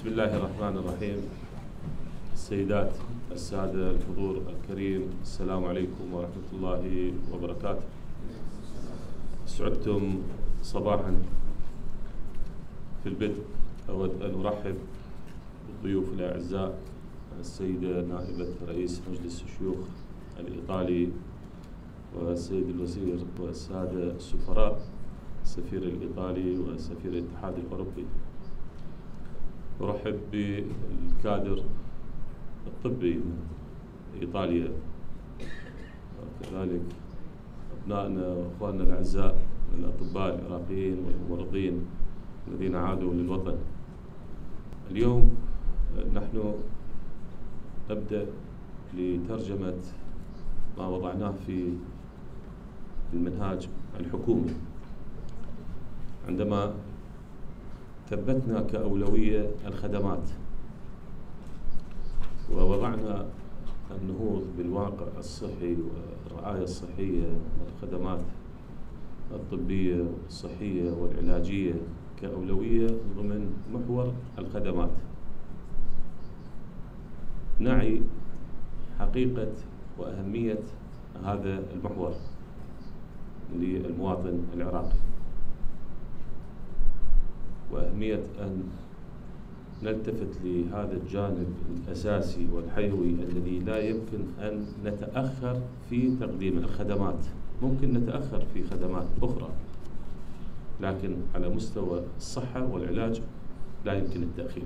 بسم الله الرحمن الرحيم. السيدات السادة الحضور الكريم السلام عليكم ورحمة الله وبركاته. سعدتم صباحا في البدء أود أن أرحب بالضيوف الأعزاء السيدة نائبة رئيس مجلس الشيوخ الإيطالي والسيد الوزير والسادة السفراء السفير الإيطالي وسفير الاتحاد الأوروبي. أرحب بالكادر الطبي من إيطاليا. وكذلك أبنائنا وأخواننا الأعزاء من الأطباء العراقيين والممرضين الذين عادوا للوطن. اليوم نحن نبدأ لترجمة ما وضعناه في المنهاج الحكومي. عندما ثبتنا كأولوية الخدمات. ووضعنا النهوض بالواقع الصحي والرعاية الصحية والخدمات الطبية والصحية والعلاجية كأولوية ضمن محور الخدمات. نعي حقيقة وأهمية هذا المحور للمواطن العراقي. وأهمية أن نلتفت لهذا الجانب الأساسي والحيوي الذي لا يمكن أن نتأخر في تقديم الخدمات. ممكن نتأخر في خدمات أخرى لكن على مستوى الصحة والعلاج لا يمكن التأخير.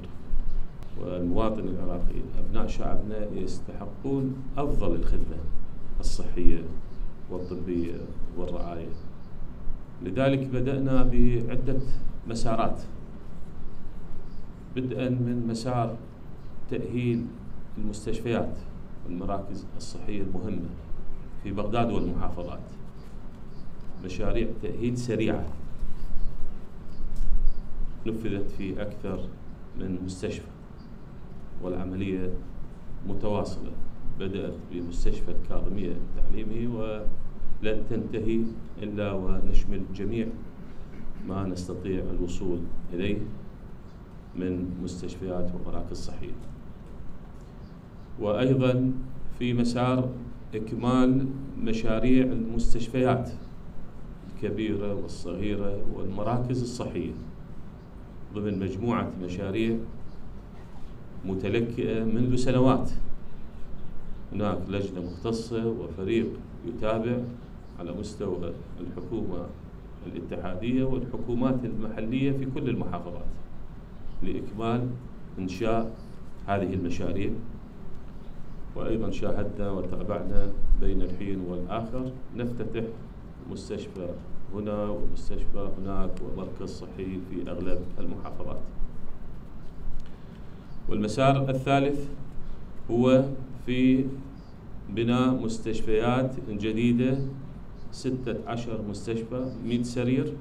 والمواطن العراقي أبناء شعبنا يستحقون أفضل الخدمة الصحية والطبية والرعاية. لذلك بدأنا بعدة مسارات. بدءا من مسار تأهيل المستشفيات والمراكز الصحية المهمة في بغداد والمحافظات. مشاريع تأهيل سريعة نفذت في أكثر من مستشفى والعملية متواصلة. بدأت بمستشفى الكاظمية التعليمي ولن تنتهي إلا ونشمل جميع ما نستطيع الوصول إليه من مستشفيات ومراكز صحية. وأيضا في مسار إكمال مشاريع المستشفيات الكبيرة والصغيرة والمراكز الصحية. ضمن مجموعة مشاريع متلكئة منذ سنوات. هناك لجنة مختصة وفريق يتابع على مستوى الحكومة الاتحادية والحكومات المحلية في كل المحافظات لإكمال إنشاء هذه المشاريع. وأيضا شاهدنا وتابعنا بين الحين والآخر نفتتح مستشفى هنا ومستشفى هناك ومركز صحي في أغلب المحافظات. والمسار الثالث هو في بناء مستشفيات جديدة ستة عشر مستشفى 100 سرير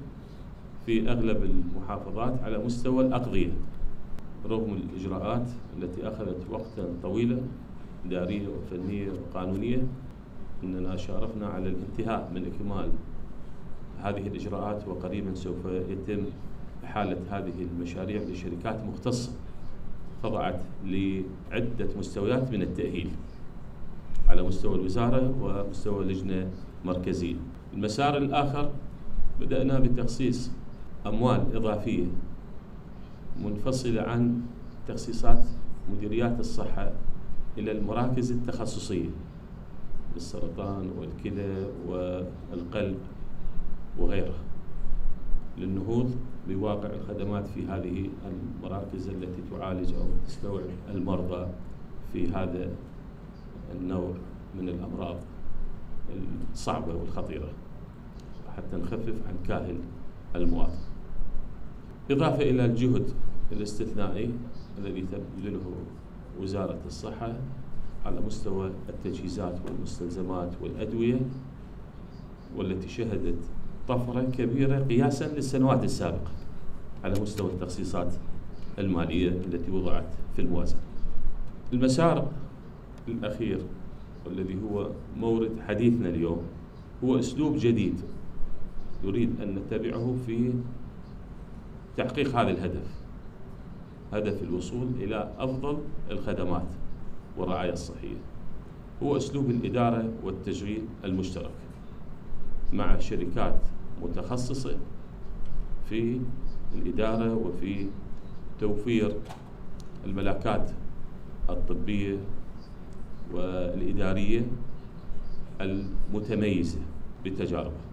في أغلب المحافظات على مستوى الأقضية رغم الإجراءات التي أخذت وقتا طويلا إدارية وفنية وقانونية أننا شارفنا على الانتهاء من إكمال هذه الإجراءات وقريبا سوف يتم إحالة هذه المشاريع لشركات مختصة خضعت لعدة مستويات من التأهيل. على مستوى الوزارة ومستوى لجنة مركزية. المسار الآخر بدأنا بتخصيص أموال إضافية منفصلة عن تخصيصات مديريات الصحة إلى المراكز التخصصية للسرطان والكلى والقلب وغيرها للنهوض بواقع الخدمات في هذه المراكز التي تعالج أو تستوعب المرضى في هذا النوع من الأمراض الصعبة والخطيرة حتى نخفف عن كاهل المواطن إضافة إلى الجهد الاستثنائي الذي تبذله وزارة الصحة على مستوى التجهيزات والمستلزمات والأدوية والتي شهدت طفرة كبيرة قياسا للسنوات السابقة على مستوى التخصيصات المالية التي وضعت في الموازنة. المسار الأخير والذي هو مورد حديثنا اليوم هو أسلوب جديد نريد أن نتبعه في تحقيق هذا الهدف هدف الوصول إلى أفضل الخدمات والرعاية الصحية. هو أسلوب الإدارة والتشغيل المشترك مع شركات متخصصة في الإدارة وفي توفير الملاكات الطبية والإدارية المتميزة بتجاربها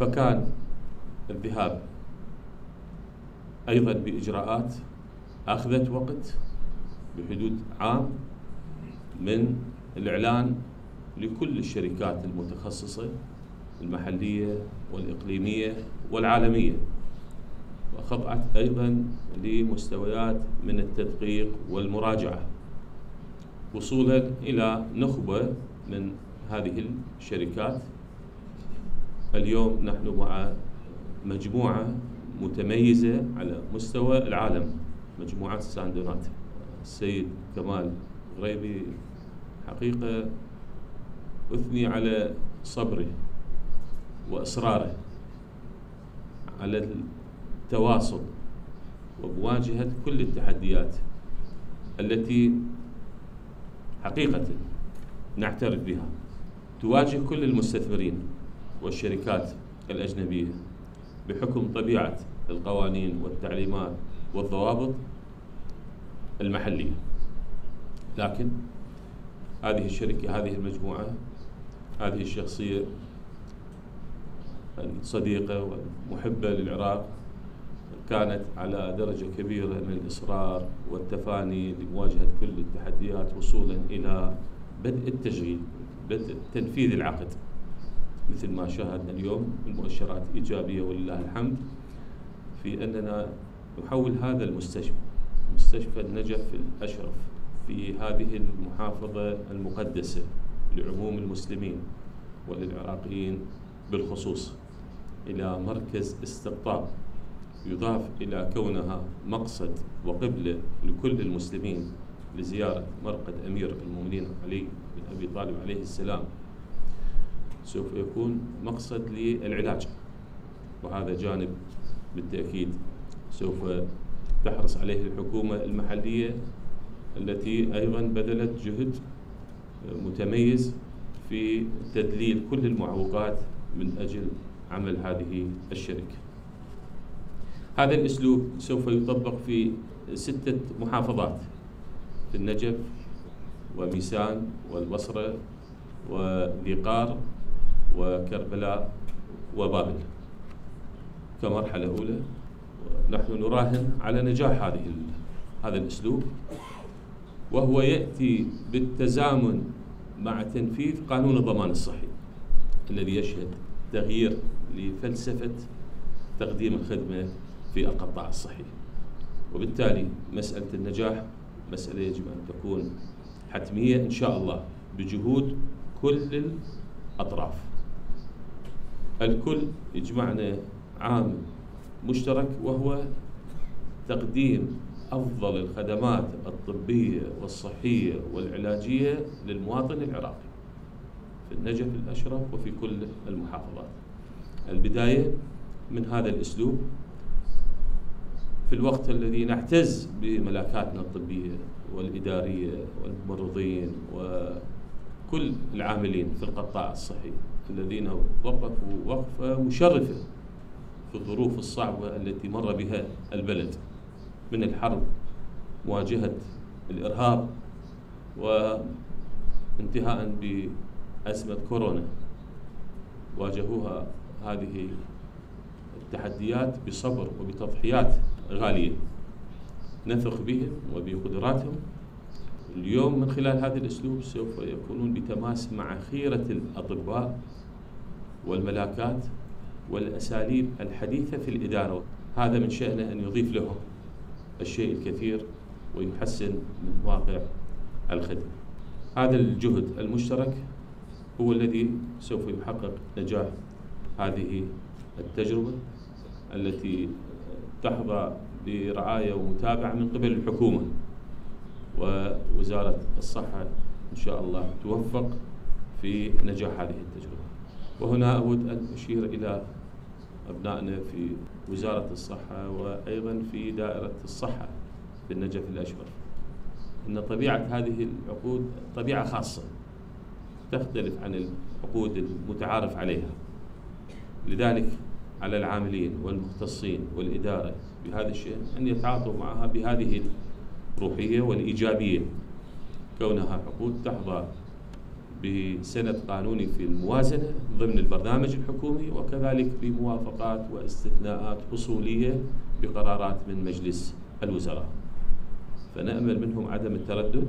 فكان الذهاب أيضا بإجراءات أخذت وقت بحدود عام من الإعلان لكل الشركات المتخصصة المحلية والإقليمية والعالمية. وخضعت أيضا لمستويات من التدقيق والمراجعة. وصولا إلى نخبة من هذه الشركات. اليوم نحن مع مجموعة متميزة على مستوى العالم مجموعة ساندونات السيد كمال غريبي حقيقة أثني على صبره وإصراره على التواصل ومواجهة كل التحديات التي حقيقة نعترف بها. تواجه كل المستثمرين والشركات الأجنبية بحكم طبيعة القوانين والتعليمات والضوابط المحلية. لكن هذه الشركة هذه المجموعة هذه الشخصية الصديقة والمحبة للعراق كانت على درجة كبيرة من الإصرار والتفاني لمواجهة كل التحديات وصولا إلى بدء التشغيل بدء تنفيذ العقد. مثل ما شاهدنا اليوم المؤشرات إيجابية ولله الحمد في أننا نحول هذا المستشفى مستشفى النجف الأشرف في هذه المحافظة المقدسة لعموم المسلمين وللعراقيين بالخصوص إلى مركز استقطاب. يضاف إلى كونها مقصد وقبلة لكل المسلمين لزيارة مرقد أمير المؤمنين علي بن أبي طالب عليه السلام. سوف يكون مقصد للعلاج. وهذا جانب بالتأكيد سوف تحرص عليه الحكومة المحلية التي أيضا بذلت جهد متميز في تدليل كل المعوقات من أجل عمل هذه الشركة. هذا الأسلوب سوف يطبق في ستة محافظات في النجف وميسان والبصرة وذيقار وكربلاء وبابل. كمرحلة أولى نحن نراهن على نجاح هذه هذا الأسلوب وهو يأتي بالتزامن مع تنفيذ قانون الضمان الصحي الذي يشهد تغيير لفلسفة تقديم الخدمة في القطاع الصحي وبالتالي مسألة النجاح مسألة يجب أن تكون حتمية إن شاء الله بجهود كل الأطراف. الكل يجمعنا عامل مشترك وهو تقديم أفضل الخدمات الطبية والصحية والعلاجية للمواطن العراقي في النجف الأشرف وفي كل المحافظات. البداية من هذا الأسلوب في الوقت الذي نعتز بملاكاتنا الطبية والإدارية والممرضين وكل العاملين في القطاع الصحي الذين وقفوا وقفة مشرفة في الظروف الصعبة التي مر بها البلد من الحرب مواجهة الإرهاب وانتهاء بأزمة كورونا. واجهوها هذه التحديات بصبر وبتضحيات غالية. نثق بهم وبقدراتهم. اليوم من خلال هذا الأسلوب سوف يكونون بتماس مع خيرة الأطباء والملاكات والأساليب الحديثة في الإدارة. هذا من شأنه أن يضيف لهم الشيء الكثير ويحسن من واقع الخدمة. هذا الجهد المشترك هو الذي سوف يحقق نجاح هذه التجربة التي تحظى برعاية ومتابعة من قبل الحكومة. ووزارة الصحة إن شاء الله توفق في نجاح هذه التجربة. وهنا أود أن أشير إلى أبنائنا في وزارة الصحة وأيضا في دائرة الصحة في النجف الأشبر. أن طبيعة هذه العقود طبيعة خاصة تختلف عن العقود المتعارف عليها. لذلك على العاملين والمختصين والإدارة بهذا الشيء أن يتعاطوا معها بهذه الروحية والإيجابية. كونها عقود تحظى بسند قانوني في الموازنة ضمن البرنامج الحكومي وكذلك بموافقات واستثناءات أصولية بقرارات من مجلس الوزراء. فنأمل منهم عدم التردد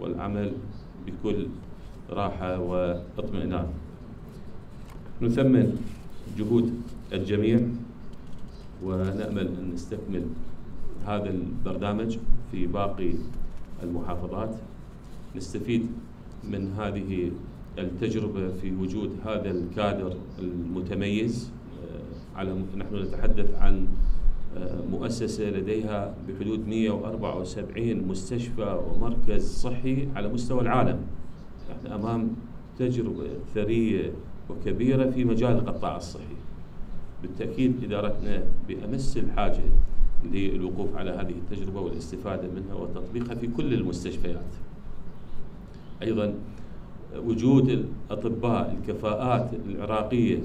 والعمل بكل راحة واطمئنان. نثمن جهود الجميع ونأمل أن نستكمل هذا البرنامج في باقي المحافظات. نستفيد من هذه التجربة في وجود هذا الكادر المتميز. آه، على نحن نتحدث عن آه، مؤسسة لديها بحدود 174 مستشفى ومركز صحي على مستوى العالم. نحن أمام تجربة ثرية وكبيرة في مجال القطاع الصحي. بالتأكيد إدارتنا بأمس الحاجة للوقوف على هذه التجربة والاستفادة منها وتطبيقها في كل المستشفيات. أيضا وجود الأطباء الكفاءات العراقية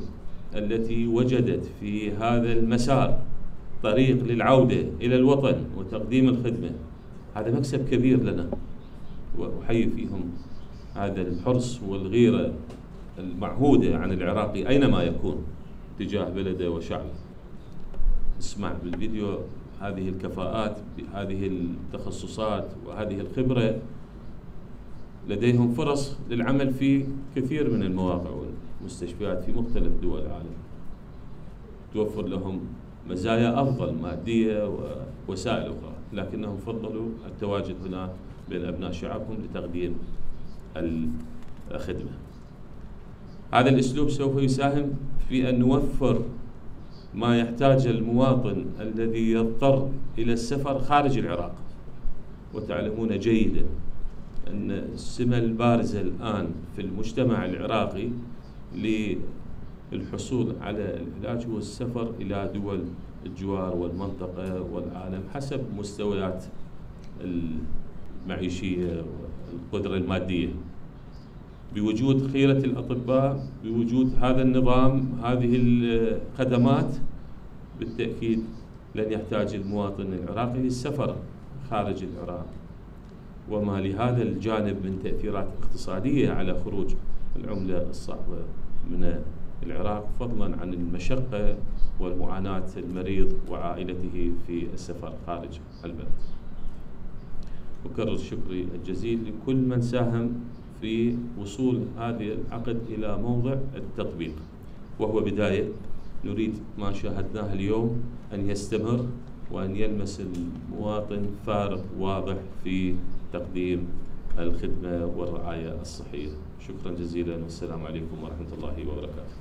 التي وجدت في هذا المسار طريق للعودة إلى الوطن وتقديم الخدمة هذا مكسب كبير لنا. وأحيي فيهم هذا الحرص والغيرة المعهودة عن العراقي أينما يكون. تجاه بلده وشعبه. اسمع بالفيديو هذه الكفاءات بهذه التخصصات وهذه الخبرة لديهم فرص للعمل في كثير من المواقع والمستشفيات في مختلف دول العالم. توفر لهم مزايا أفضل مادية ووسائل أخرى لكنهم فضلوا التواجد هنا بين أبناء شعبهم لتقديم الخدمة. هذا الأسلوب سوف يساهم في أن نوفر ما يحتاج المواطن الذي يضطر إلى السفر خارج العراق. وتعلمون جيدا أن السمة البارزة الآن في المجتمع العراقي للحصول على العلاج هو السفر إلى دول الجوار والمنطقة والعالم حسب مستويات المعيشية والقدرة المادية. بوجود خيرة الأطباء بوجود هذا النظام هذه الخدمات بالتأكيد لن يحتاج المواطن العراقي للسفر خارج العراق. وما لهذا الجانب من تأثيرات اقتصادية على خروج العملة الصعبة من العراق فضلا عن المشقة والمعاناة المريض وعائلته في السفر خارج البلد. أكرر شكري الجزيل لكل من ساهم في وصول هذا العقد إلى موضع التطبيق وهو بداية. نريد ما شاهدناه اليوم أن يستمر وأن يلمس المواطن فارق واضح في تقديم الخدمة والرعاية الصحية. شكرا جزيلا والسلام عليكم ورحمة الله وبركاته.